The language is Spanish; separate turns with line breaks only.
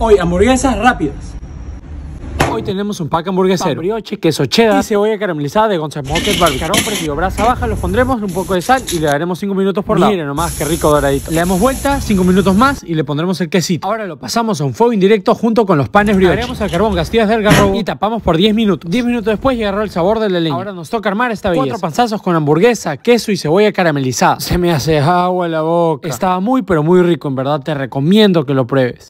Hoy, hamburguesas rápidas. Hoy tenemos un pack hamburguesero, brioche, queso cheddar y cebolla caramelizada de Gonzalo Smoker Barbecue. Carón presidio, brasa baja, los pondremos un poco de sal y le daremos 5 minutos por lado. Miren nomás qué rico doradito. Le damos vuelta, 5 minutos más y le pondremos el quesito. Ahora lo pasamos a un fuego indirecto junto con los panes brioche. Agregamos al carbón gastillas del garrobo y tapamos por 10 minutos. 10 minutos después llegará el sabor de la leña. Ahora nos toca armar esta belleza. Cuatro panzazos con hamburguesa, queso y cebolla caramelizada. Se me hace agua en la boca. Estaba muy pero muy rico, en verdad te recomiendo que lo pruebes.